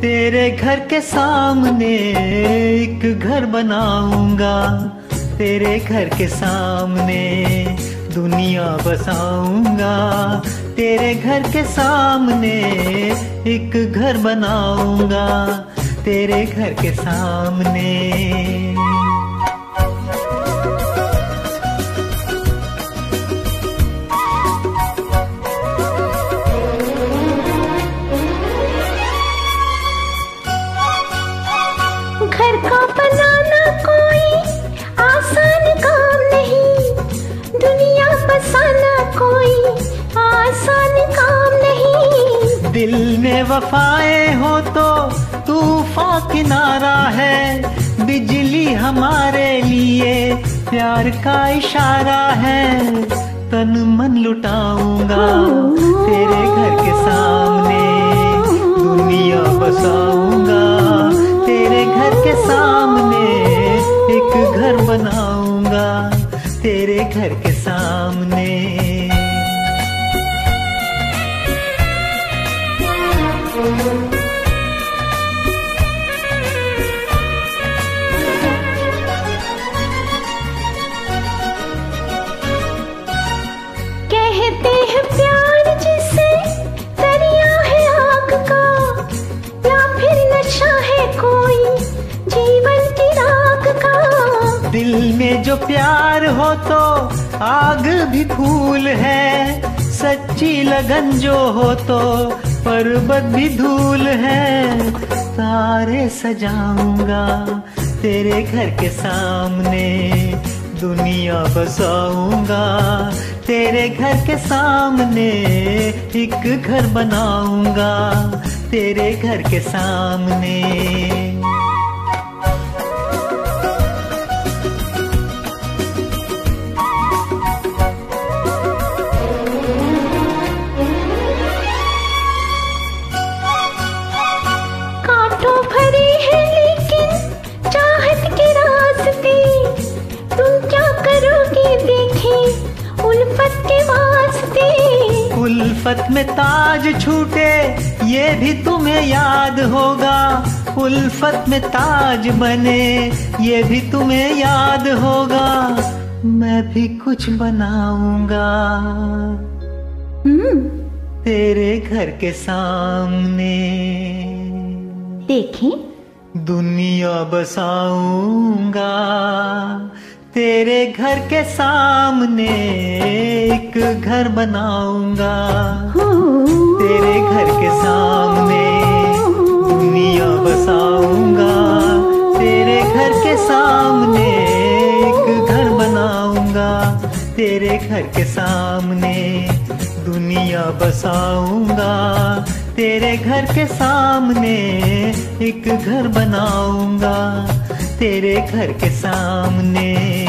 तेरे घर के सामने एक घर बनाऊँगा। तेरे घर के सामने दुनिया बसाऊँगा। तेरे घर के सामने एक घर बनाऊँगा। तेरे घर के सामने घर बनाना कोई आसान काम नहीं। दुनिया बसाना कोई आसान काम नहीं। दिल में वफाएँ हो तो तूफ़ान किनारा है। बिजली हमारे लिए प्यार का इशारा है। तन मन लुटाऊँगा तेरे सामने एक घर बनाऊँगा तेरे घर के सामने। दिल में जो प्यार हो तो आग भी फूल है। सच्ची लगन जो हो तो पर्वत भी धूल है। तारे सजाऊँगा तेरे घर के सामने। दुनिया बसाऊँगा तेरे घर के सामने। एक घर बनाऊँगा तेरे घर के सामने। देखे उल्फत के वास्ते। उल्फत में ताज छूटे ये भी तुम्हें याद होगा। उल्फत में ताज बने ये भी तुम्हें याद होगा। मैं भी कुछ बनाऊँगा। हम्म। तेरे घर के सामने। देखें। दुनिया बसाऊँगा। तेरे घर के सामने एक घर बनाऊँगा। तेरे घर के सामने दुनिया बसाऊँगा। तेरे घर के सामने एक घर बनाऊँगा। तेरे घर के सामने दुनिया बसाऊँगा। तेरे घर के सामने एक घर बनाऊँगा। तेरे घर के सामने